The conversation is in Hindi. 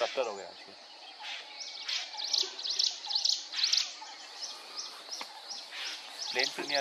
सत्तर हो गया इसकी प्लेन प्रीमियर